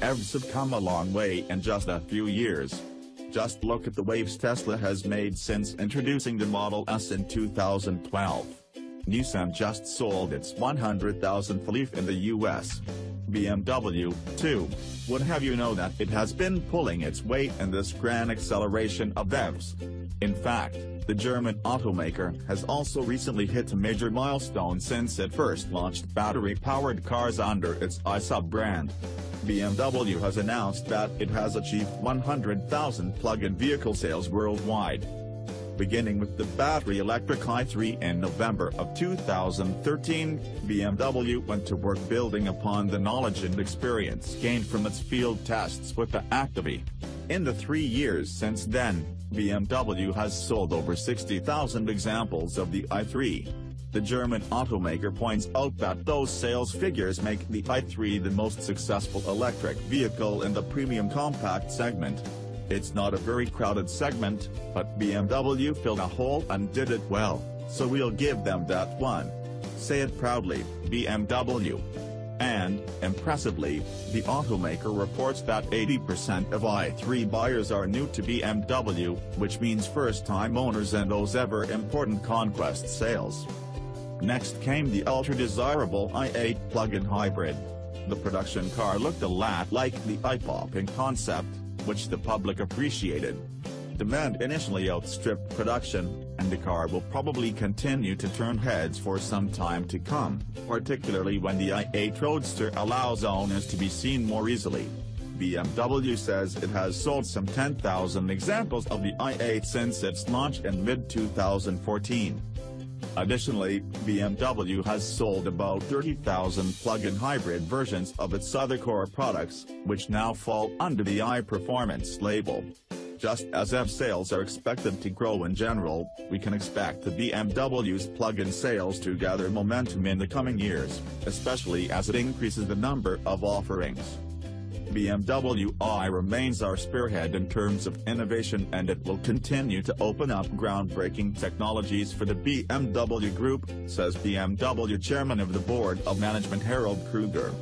EVs have come a long way in just a few years. Just look at the waves Tesla has made since introducing the Model S in 2012. Nissan just sold its 100,000th Leaf in the US. BMW, too, would have you know that it has been pulling its weight in this grand acceleration of EVs. In fact, the German automaker has also recently hit a major milestone since it first launched battery-powered cars under its i sub-brand. BMW has announced that it has achieved 100,000 plug-in vehicle sales worldwide beginning with the battery electric i3 in November of 2013, BMW went to work building upon the knowledge and experience gained from its field tests with the Active-e. In the three years since then, BMW has sold over 60,000 examples of the i3. The German automaker points out that those sales figures make the i3 the most successful electric vehicle in the premium compact segment. It's not a very crowded segment, but BMW filled a hole and did it well, so we'll give them that one. Say it proudly, BMW. And, impressively, the automaker reports that 80% of i3 buyers are new to BMW, which means first-time owners and those ever-important conquest sales. Next came the ultra-desirable i8 plug-in hybrid. The production car looked a lot like the i-Pop in concept, which the public appreciated. Demand initially outstripped production, and the car will probably continue to turn heads for some time to come, particularly when the i8 Roadster allows owners to be seen more easily. BMW says it has sold some 10,000 examples of the i8 since its launch in mid-2014. Additionally, BMW has sold about 30,000 plug-in hybrid versions of its other core products, which now fall under the i-Performance label. Just as F sales are expected to grow in general, we can expect the BMW's plug-in sales to gather momentum in the coming years, especially as it increases the number of offerings. BMW i remains our spearhead in terms of innovation and it will continue to open up groundbreaking technologies for the BMW Group, says BMW Chairman of the Board of Management Harald Krüger.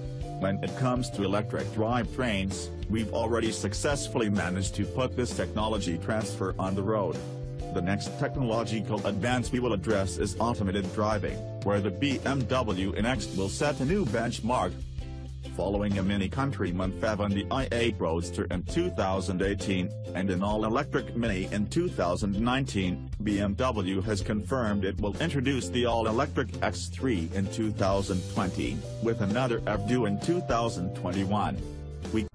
When it comes to electric drivetrains, we've already successfully managed to put this technology transfer on the road. The next technological advance we will address is automated driving, where the BMW iNEXT will set a new benchmark, following a Mini Countryman PHEV on the i8 Roadster in 2018, and an all-electric Mini in 2019, BMW has confirmed it will introduce the all-electric X3 in 2020, with another EV due in 2021. We